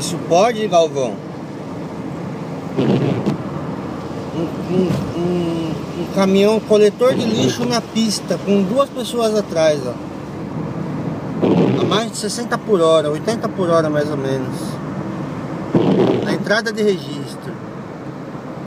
Isso pode, Galvão? Um, um, um, um caminhão coletor de lixo na pista com duas pessoas atrás, ó. A mais de 60 por hora, 80 por hora mais ou menos. Na entrada de registro.